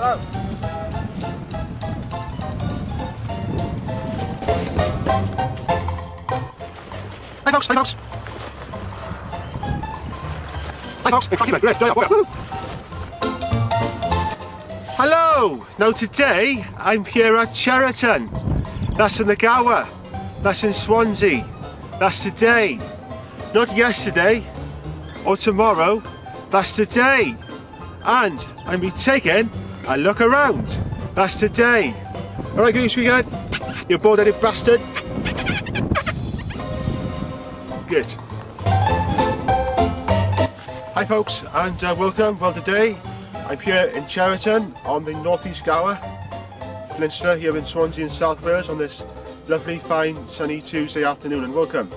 Hello. Hey folks, hey folks. Hey folks, hey cracking mate, great, yeah. Hello! Now today I'm here at Cheriton. That's in the Gower. That's in Swansea. That's today. Not yesterday or tomorrow. That's today. And I'm be taken a look around. That's today. Alright Goose, we got you bald-headed bastard. Good. Hi folks and uh, welcome. Well today I'm here in Cheriton on the North East Gower Peninsula here in Swansea in South Wales on this lovely fine sunny Tuesday afternoon and welcome.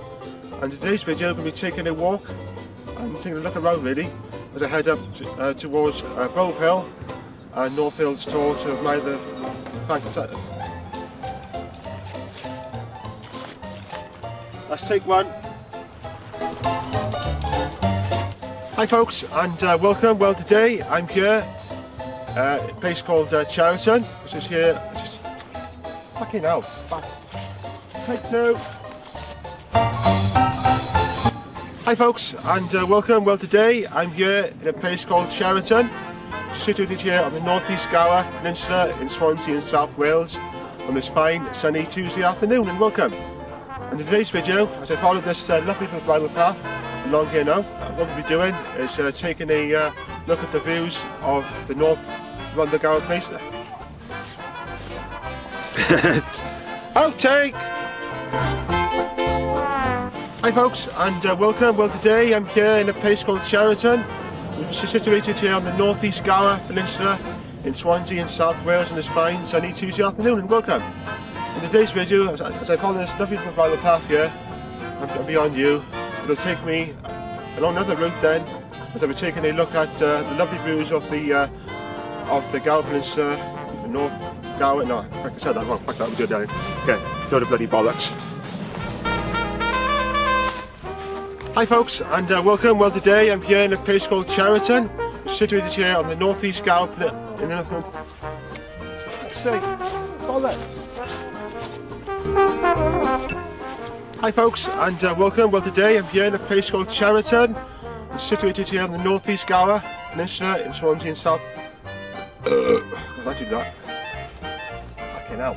And today's video I'm going to be taking a walk and taking a look around really as I head up uh, towards uh, Bove Hill and North Hills Tor to admire the fantastic. Let's take one. Hi folks and uh, welcome. Well today I'm here uh, a place called uh, Cheriton which is here, it's just fucking hell, back. Take two. Hi folks and uh, welcome. Well today I'm here in a place called Cheriton situated here on the northeast Gower Peninsula in Swansea in South Wales on this fine sunny Tuesday afternoon and welcome. In today's video as I follow this uh, lovely little bridle path along here now. What we'll be doing is uh, taking a uh, look at the views of the north Gower place. Outtake! Hi folks and uh, welcome. Well today I'm here in a place called Cheriton situated here on the northeast Gower Peninsula in Swansea in South Wales on this fine sunny Tuesday afternoon and welcome. In today's video as I, as I follow this lovely little path here I'm beyond you it'll take me along another route then as I'll be taking a look at uh, the lovely views of the uh, of the Gower Peninsula, the North Gower, no, I said that wrong, fuck that, we'll do it down. Okay, load of bloody bollocks. Hi folks and uh, welcome, well today I'm here in a place called Cheriton, situated here on the northeast Gower Peninsula, in the fuck's sake. Hi folks and uh, welcome. Well today I'm here in a place called Cheriton. Situated here on the northeast Gower Peninsula in Swansea in South... Uh, I do that? Fucking hell.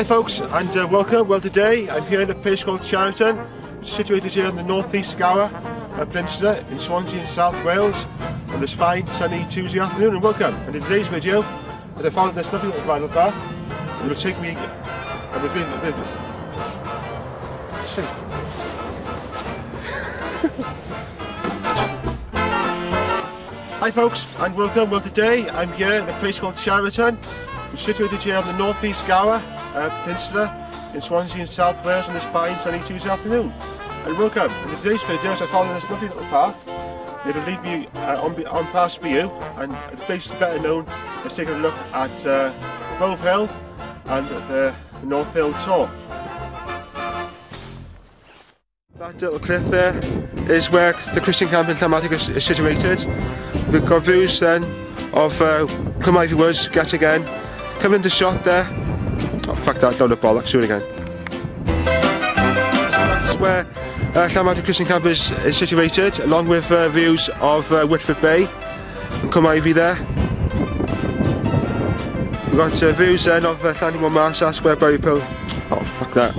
Hi folks and uh, welcome. Well today I'm here in a place called Cheriton. It's situated here in the northeast Gower uh, Peninsula in Swansea in South Wales on this fine sunny Tuesday afternoon and welcome. And in today's video as I follow this lovely little bridle path it will take me and we've been, we've been Hi folks and welcome. Well today I'm here in a place called Cheriton. We're situated here on the northeast Gower uh, Peninsula in Swansea in South Wales on this fine sunny Tuesday afternoon. And welcome. In today's video I follow this lovely little path it'll lead me uh, on, on past BU and the place better known as taking a look at uh, Bove Hill and the North Hill Tor. That little cliff there is where the Christian camp in Llanmadog is, is situated. We've got views then of uh, Cwm Ivy Woods, Again, coming into shot there. Fuck that, load of bollocks, do it again. So That's where uh, Llanmadw Christian Camp is, is situated, along with uh, views of uh, Whitford Bay and Cum Ivy there. We've got uh, views then of uh, Llanymore Marsh, that's where Berry Pill. Oh, fuck that.